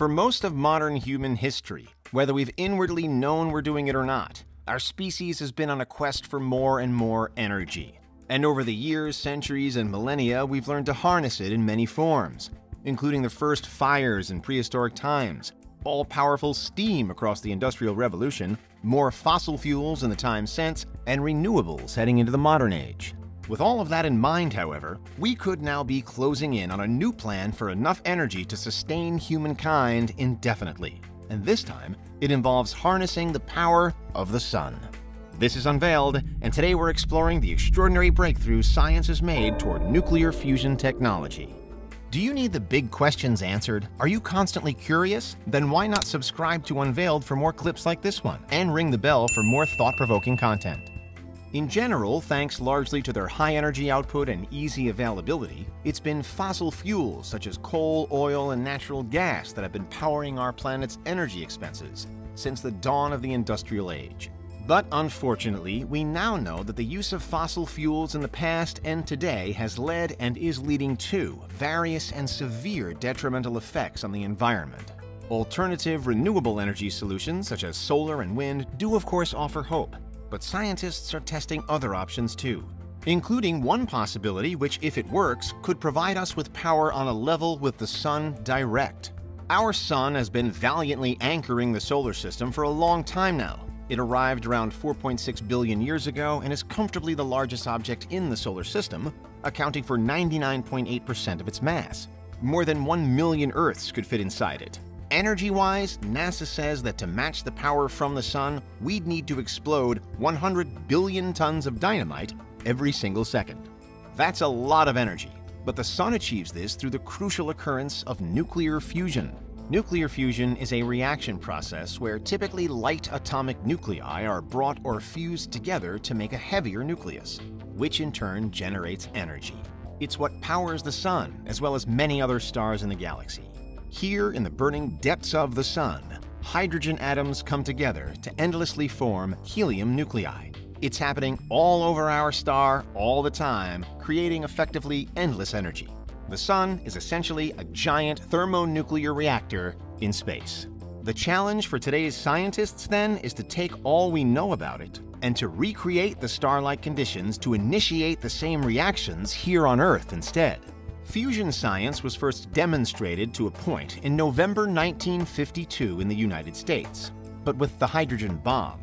For most of modern human history, whether we've inwardly known we're doing it or not, our species has been on a quest for more and more energy. And over the years, centuries, and millennia, we've learned to harness it in many forms, including the first fires in prehistoric times, all powerful steam across the Industrial Revolution, more fossil fuels in the time since, and renewables heading into the modern age. With all of that in mind, however, we could now be closing in on a new plan for enough energy to sustain humankind indefinitely. And this time, it involves harnessing the power of the sun. This is Unveiled, and today we're exploring the extraordinary breakthroughs science has made toward nuclear fusion technology. Do you need the big questions answered? Are you constantly curious? Then why not subscribe to Unveiled for more clips like this one, and ring the bell for more thought-provoking content. In general, thanks largely to their high energy output and easy availability, it's been fossil fuels such as coal, oil, and natural gas that have been powering our planet's energy expenses since the dawn of the industrial age. But unfortunately, we now know that the use of fossil fuels in the past and today has led and is leading to various and severe detrimental effects on the environment. Alternative renewable energy solutions such as solar and wind do of course offer hope, but scientists are testing other options too, including one possibility which, if it works, could provide us with power on a level with the Sun direct. Our Sun has been valiantly anchoring the solar system for a long time now. It arrived around 4.6 billion years ago and is comfortably the largest object in the solar system, accounting for 99.8% of its mass. More than 1 million Earths could fit inside it, Energy-wise, NASA says that to match the power from the sun, we'd need to explode 100 billion tons of dynamite every single second. That's a lot of energy, but the sun achieves this through the crucial occurrence of nuclear fusion. Nuclear fusion is a reaction process where typically light atomic nuclei are brought or fused together to make a heavier nucleus, which in turn generates energy. It's what powers the sun, as well as many other stars in the galaxy. Here, in the burning depths of the sun, hydrogen atoms come together to endlessly form helium nuclei. It's happening all over our star all the time, creating effectively endless energy. The sun is essentially a giant thermonuclear reactor in space. The challenge for today's scientists, then, is to take all we know about it and to recreate the star-like conditions to initiate the same reactions here on Earth instead. Fusion science was first demonstrated to a point in November 1952 in the United States, but with the hydrogen bomb.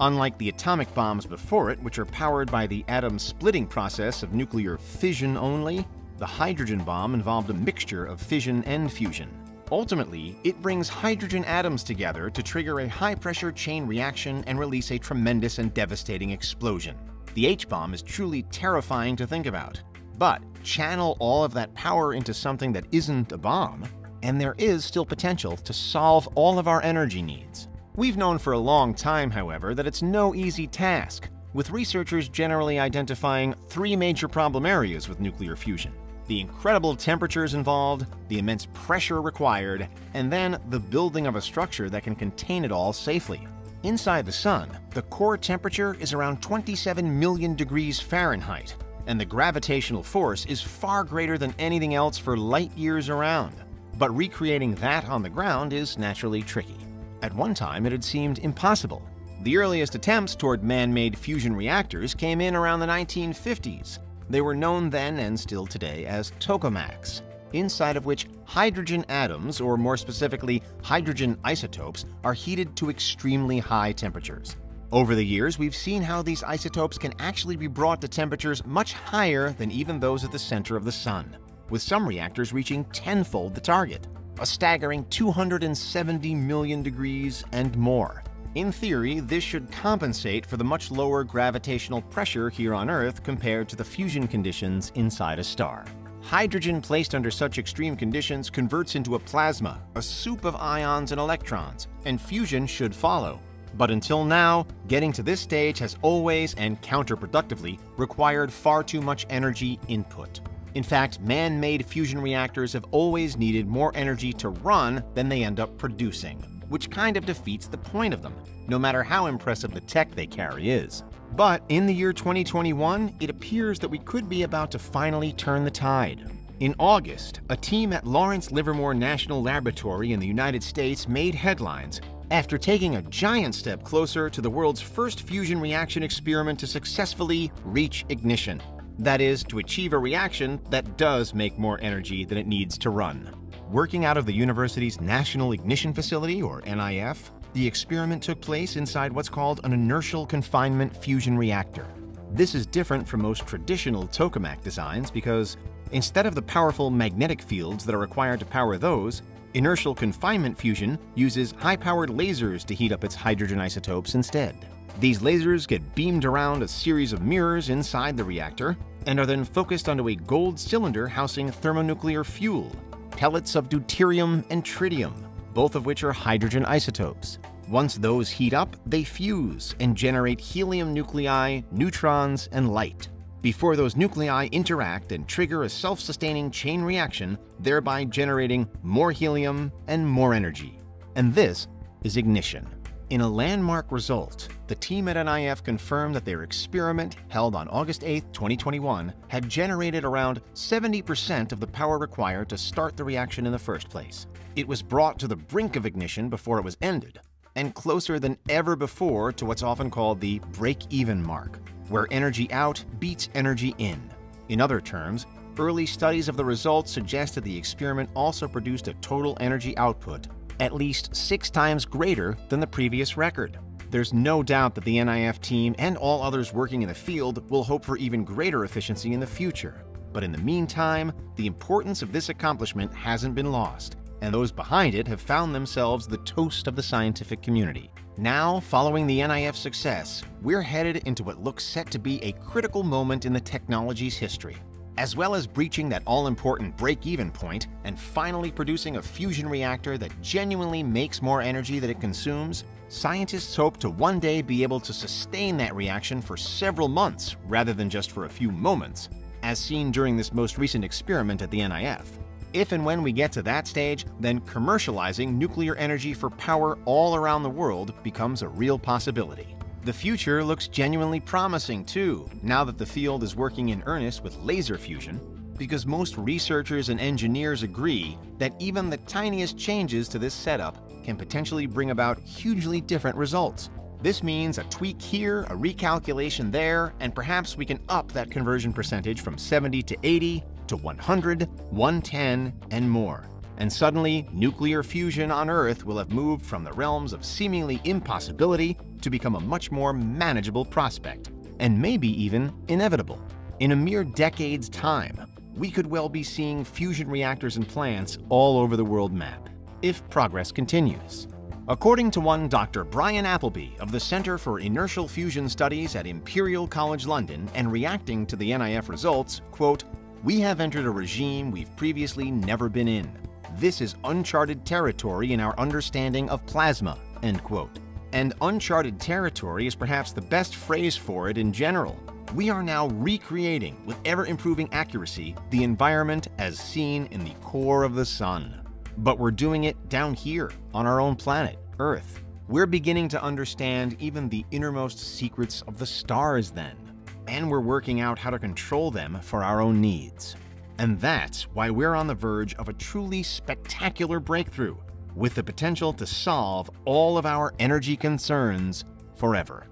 Unlike the atomic bombs before it, which are powered by the atom splitting process of nuclear fission only, the hydrogen bomb involved a mixture of fission and fusion. Ultimately, it brings hydrogen atoms together to trigger a high-pressure chain reaction and release a tremendous and devastating explosion. The H-bomb is truly terrifying to think about, but channel all of that power into something that isn't a bomb, and there is still potential to solve all of our energy needs. We've known for a long time, however, that it's no easy task, with researchers generally identifying three major problem areas with nuclear fusion. The incredible temperatures involved, the immense pressure required, and then the building of a structure that can contain it all safely. Inside the Sun, the core temperature is around 27 million degrees Fahrenheit, and the gravitational force is far greater than anything else for light years around. But recreating that on the ground is naturally tricky. At one time, it had seemed impossible. The earliest attempts toward man-made fusion reactors came in around the 1950s. They were known then and still today as tokamaks, inside of which hydrogen atoms, or more specifically, hydrogen isotopes, are heated to extremely high temperatures. Over the years, we've seen how these isotopes can actually be brought to temperatures much higher than even those at the center of the Sun, with some reactors reaching tenfold the target, a staggering 270 million degrees and more. In theory, this should compensate for the much lower gravitational pressure here on Earth compared to the fusion conditions inside a star. Hydrogen placed under such extreme conditions converts into a plasma, a soup of ions and electrons, and fusion should follow, but until now, getting to this stage has always and counterproductively required far too much energy input. In fact, man-made fusion reactors have always needed more energy to run than they end up producing, which kind of defeats the point of them, no matter how impressive the tech they carry is. But in the year 2021, it appears that we could be about to finally turn the tide. In August, a team at Lawrence Livermore National Laboratory in the United States made headlines after taking a giant step closer to the world's first fusion reaction experiment to successfully reach ignition. That is, to achieve a reaction that does make more energy than it needs to run. Working out of the university's National Ignition Facility, or NIF, the experiment took place inside what's called an inertial confinement fusion reactor. This is different from most traditional tokamak designs because instead of the powerful magnetic fields that are required to power those, inertial confinement fusion uses high-powered lasers to heat up its hydrogen isotopes instead. These lasers get beamed around a series of mirrors inside the reactor and are then focused onto a gold cylinder housing thermonuclear fuel, pellets of deuterium and tritium, both of which are hydrogen isotopes. Once those heat up, they fuse and generate helium nuclei, neutrons, and light. Before those nuclei interact and trigger a self-sustaining chain reaction, thereby generating more helium and more energy. And this is ignition. In a landmark result, the team at NIF confirmed that their experiment, held on August 8, 2021, had generated around 70% of the power required to start the reaction in the first place. It was brought to the brink of ignition before it was ended, and closer than ever before to what's often called the break-even mark, where energy out beats energy in. In other terms, early studies of the results suggest that the experiment also produced a total energy output at least six times greater than the previous record. There's no doubt that the NIF team and all others working in the field will hope for even greater efficiency in the future. But in the meantime, the importance of this accomplishment hasn't been lost, and those behind it have found themselves the toast of the scientific community. Now, following the NIF success, we're headed into what looks set to be a critical moment in the technology's history. As well as breaching that all-important break-even point and finally producing a fusion reactor that genuinely makes more energy than it consumes, scientists hope to one day be able to sustain that reaction for several months rather than just for a few moments, as seen during this most recent experiment at the NIF. If and when we get to that stage, then commercializing nuclear energy for power all around the world becomes a real possibility. The future looks genuinely promising too, now that the field is working in earnest with laser fusion, because most researchers and engineers agree that even the tiniest changes to this setup can potentially bring about hugely different results. This means a tweak here, a recalculation there, and perhaps we can up that conversion percentage from 70 to 80 to 100, 110, and more. And suddenly, nuclear fusion on Earth will have moved from the realms of seemingly impossibility to become a much more manageable prospect, and maybe even inevitable. In a mere decade's time, we could well be seeing fusion reactors and plants all over the world map, if progress continues. According to one Dr. Brian Appelbe of the Center for Inertial Fusion Studies at Imperial College London and reacting to the NIF results, quote, we have entered a regime we've previously never been in. This is uncharted territory in our understanding of plasma, end quote. And uncharted territory is perhaps the best phrase for it in general. We are now recreating, with ever-improving accuracy, the environment as seen in the core of the sun. But we're doing it down here, on our own planet, Earth. We're beginning to understand even the innermost secrets of the stars then and we're working out how to control them for our own needs. And that's why we're on the verge of a truly spectacular breakthrough with the potential to solve all of our energy concerns forever.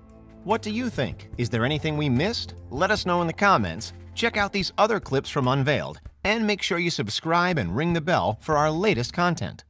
What do you think? Is there anything we missed? Let us know in the comments. Check out these other clips from Unveiled, and make sure you subscribe and ring the bell for our latest content.